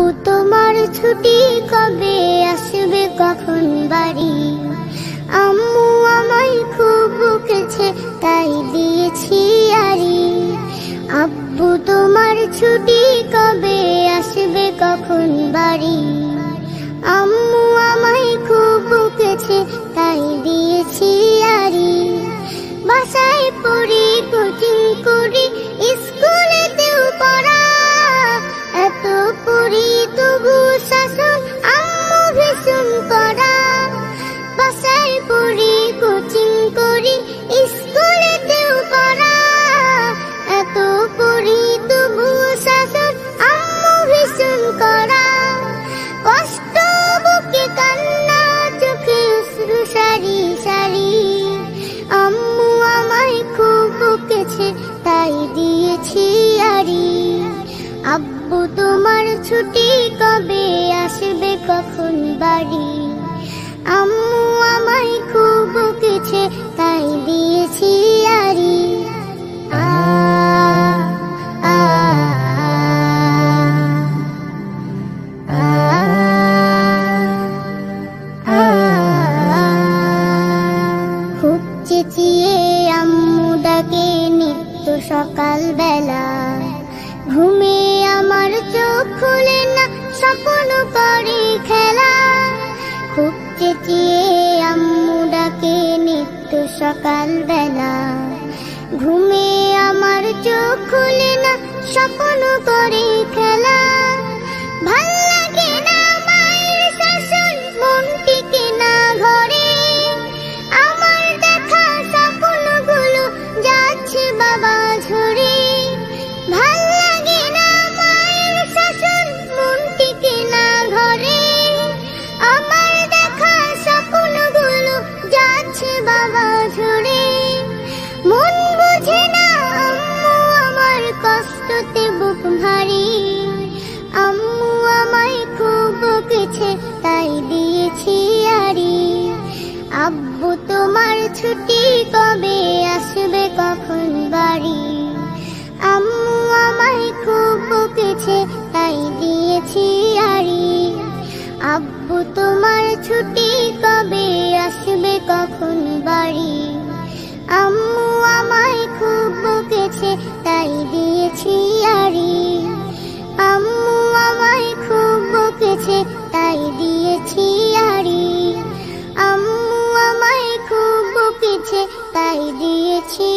আব্বু তোমার ছুটি কবে আসবে? কখন বাড়ি? আব্বু তোমার ছুটি কবে আসবে? কখন বাড়ি? আম্মু আমায় খুব বকেছে তাই দিয়েছি সকাল বেলা ঘুমে আমার চোখ খুলে না, স্বপ্ন খেলা। খুব চেঁচিয়ে আম্মু ডাকে নিত্য সকাল বেলা ঘুমে আমার চোখ খুলে না, স্বপ্ন তোমার ছুটি কবে আসবে কখন বাড়ি? আম্মু আমায় খুব বকেছে তাই দিয়েছি আরি। আব্বু, তোমার ছুটি আছে তাই দিয়েছি আড়ি। আম্মু আমায় খুব বকেছে তাই দিয়েছি